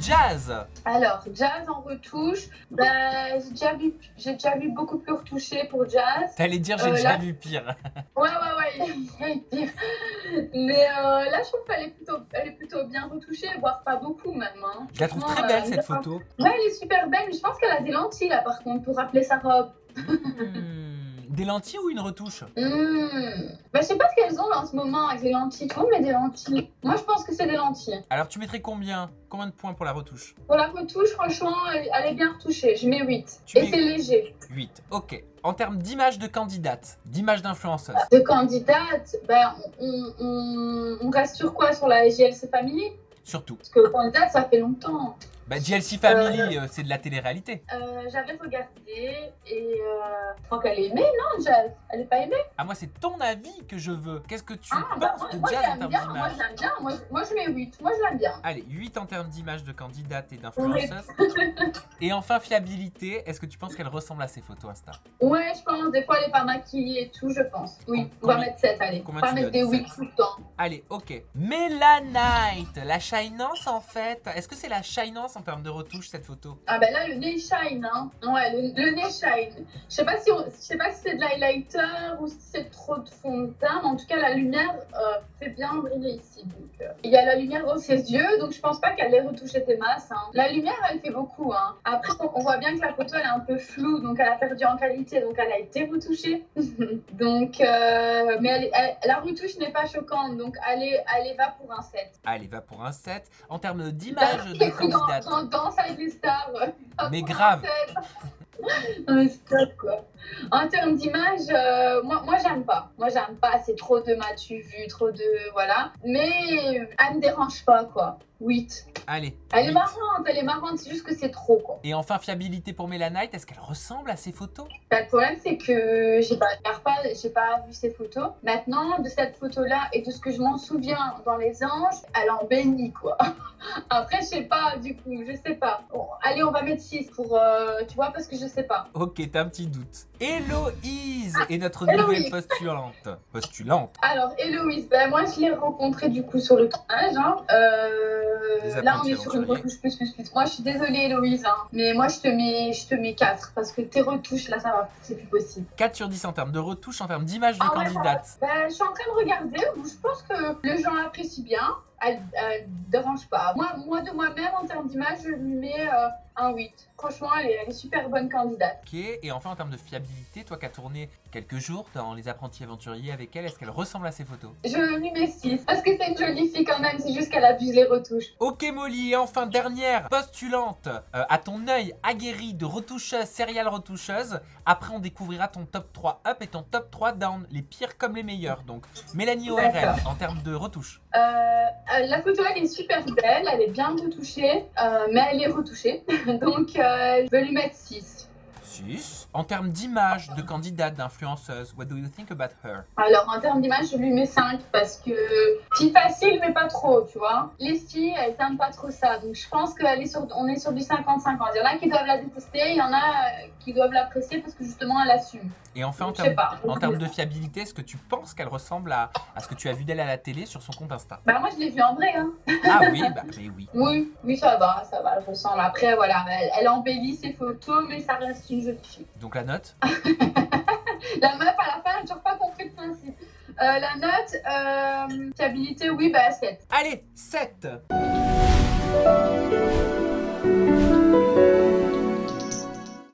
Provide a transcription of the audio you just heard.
Jazz Alors, Jazz en retouche, bah, j'ai déjà, vu- déjà vu beaucoup plus retouché pour Jazz. T'allais dire j'ai Euh, déjà là- vu pire. Ouais, ouais, ouais, il y a pire. Mais euh, là, je trouve qu'elle est, plutôt, elle est plutôt bien retouchée, voire pas beaucoup même. hein. Je la trouve très belle euh, cette photo. Ouais, elle est super belle, mais je pense qu'elle a des lentilles là par contre pour rappeler sa robe. Hmm, Des lentilles ou une retouche? Hmm. Bah, je sais pas ce qu'elles ont là, en ce moment avec les lentilles. Tout met des lentilles. Moi, je pense que c'est des lentilles. Alors tu mettrais combien? Combien de points pour la retouche? Pour la retouche, franchement, elle, elle est bien retouchée. Je mets 8. Tu Et mets- c'est léger. 8. Ok. En termes d'image de candidate, d'image d'influenceuse, De candidate, ben, on, on- on reste sur quoi? Sur la GLC Family? Surtout. Parce que candidate, ça fait longtemps. Bah, GLC Family, euh, c'est de la télé-réalité. Euh, J'avais regardé et euh, je crois qu'elle est aimée, non Jazz? Elle est pas aimée? Ah, moi, c'est ton avis que je veux. Qu'est-ce que tu Ah, bah, penses moi, de moi, Jazz en termes bien. Moi, d'image? je l'aime bien. Moi, je- moi, je mets 8. Moi, je l'aime bien. Allez, 8 en termes d'image de candidate et d'influenceuse. Et enfin, fiabilité, est-ce que tu penses qu'elle ressemble à ses photos Insta? Ouais, je pense. Des fois, elle est pas maquillée et tout, je pense. Oui, on va mettre 7, allez. On va mettre des 8 Sept. tout le temps. Allez, ok. Mélanite, la shinance en fait. Est-ce que c'est la shinance en termes de retouche cette photo Ah ben là, le nez shine, hein. Ouais, le, le nez shine. Je sais pas si, je sais pas si c'est de l'highlighter ou si c'est trop de fond de teint, mais en tout cas, la lumière euh, fait bien briller ici. Il y a la lumière dans ses yeux, donc je pense pas qu'elle ait retouché tes masses. hein. La lumière, elle fait beaucoup. Hein. Après, on, voit bien que la photo, elle est un peu floue, donc elle a perdu en qualité, donc elle a été retouchée. donc, euh, mais elle- elle- la retouche n'est pas choquante, donc allez, allez va pour un 7. Allez, va pour un 7. En termes d'image de Dans, candidate, dans Danse avec les stars. Mais grave. 7. Un stop, quoi. En termes d'image, euh, moi, moi j'aime pas. Moi j'aime pas, c'est trop de matu vu, trop de. Voilà. Mais elle me dérange pas, quoi. 8. allez. Elle est marrante, elle est marrante, c'est juste que c'est trop, quoi. Et enfin, fiabilité pour Mélanite, est-ce qu'elle ressemble à ses photos? Bah, le problème, c'est que j'ai pas, pas, vu ces photos. Maintenant, de cette photo-là et de ce que je m'en souviens dans Les Anges, elle en bénit, quoi. Après, je sais pas, du coup, je sais pas. Bon, allez, on va mettre 6 pour, euh, tu vois, parce que je sais pas. Ok, t'as un petit doute. Héloïse est notre Héloïse. nouvelle postulante. Postulante. Alors, Héloïse, ben, moi, je l'ai rencontrée, du coup, sur le tournage. hein. Euh, Les là, on est sur une retouche plus, plus, plus. Moi, je suis désolée, Héloïse, hein, mais moi, je te mets, je te mets 4, parce que tes retouches, là, ça va, c'est plus possible. 4 sur 10 en termes de retouche, en termes d'image de Ah ouais, candidate. Ben, je suis en train de regarder, je pense que les gens l'apprécient bien, elle, elle dérange pas. Moi, moi de moi-même, en termes d'image, je lui mets euh, un 8. Franchement, elle est, elle est super bonne candidate. Ok, et enfin en termes de fiabilité, toi qui as tourné quelques jours dans Les Apprentis Aventuriers avec elle, est-ce qu'elle ressemble à ses photos? Je lui mets 6, parce que c'est une jolie fille quand même, c'est juste qu'elle abuse les retouches. Ok Molly, et enfin dernière postulante, euh, à ton œil aguerri de retoucheuse, serial retoucheuse, après on découvrira ton top 3 up et ton top 3 down, les pires comme les meilleurs. Donc Mélanie ORL en termes de retouche. Euh, euh, la photo, elle est super belle, elle est bien retouchée, euh, mais elle est retouchée, donc euh, je vais lui mettre 6. 6. En termes d'image de candidate, d'influenceuse, what do you think about her? Alors, en termes d'image, je lui mets 5 parce que fille facile, mais pas trop, tu vois. Les filles, elles aiment pas trop ça. Donc, je pense qu'on est, sur, on est sur du 50-50. Il y en a qui doivent la détester, il y en a euh, qui doivent l'apprécier parce que justement, elle assume. Et enfin en je termes, pas. en termes de fiabilité, est-ce que tu penses qu'elle ressemble à, à ce que tu as vu d'elle à la télé sur son compte Insta? Bah, moi, je l'ai vue en vrai. Hein. Ah oui, bah mais oui. Oui, oui, ça va, ça va, elle ressemble. Après, voilà, elle, elle embellit ses photos, mais ça reste une jolie fille. Donc la note La meuf, à la fin, elle n'a toujours pas compris le principe. Euh, la note, euh, fiabilité, oui, bah 7. Allez, 7